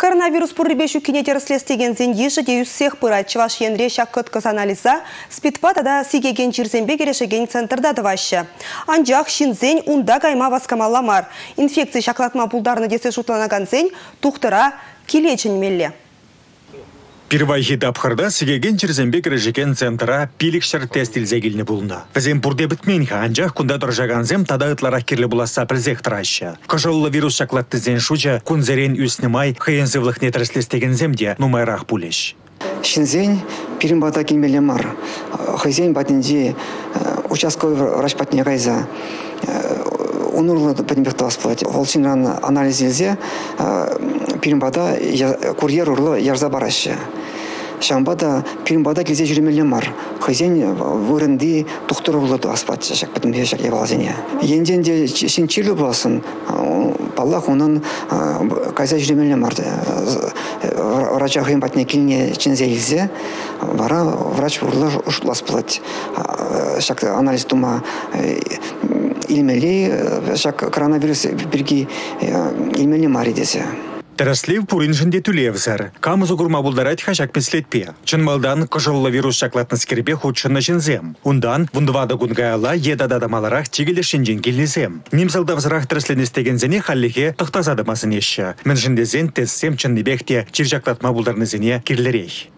Коронавирус пуррибешу кинетерслестеген зендиші де юссех пыра чываш енре шаккыткыз анализа спидпатада сигеген чирзенбе керешеген центрда дывашы. Анжақ шинзен унда кайма васкамалламар. Инфекция шаклатма пулдарны десе шутланаган зен тухтыра килечін мелле. Первайхи тапхырда сигеген черзембе кірежікен центра пилікшір тест илзегілні бұлны. Візен бұрде бітменха анжақ күнда тада ытлара керлі буласа призех тұраща. Кожоллы вирус шаклатты зен шуча күнзерен үснімай хыйынзывлық нетрслестеген земде нумайрақ пулеш. Шинзень пиримбата келмелі мар. Хызен батинде участковый врач патне гайза. Асплать. Ол шинран анализ елзе пиримбата курьер урлы ярза барашы. Шамбада пиримбада келзе жүрмелі мар. Хызен вырынды тухтыр урлы аспат шак патинбе шак ебалзене. Енден де шинчилі болсын. Баллах онын кайза жүрмелі мар врача хым патне килне чинзе илзе вара врач урлы ушлас плать шак анализ тума илмели шак коронавирус бирги илмели мари десе Тәраслев пурин жінде түлевзір. Камызы күрма бұлдарат хашак пенслетпе. Чынмалдан кожылы вирус шаклатны скербе худшынны жінзем. Ундан вундвада гунгаяла едада дамаларақ тигілі шинжен келнезем. Немзалда взырақ тәрісленестеген зене халлеге тұқтазадымасын еші. Мен жіндезен тессем чынны бекте чиржаклатма бұлдарны зене кирлерей.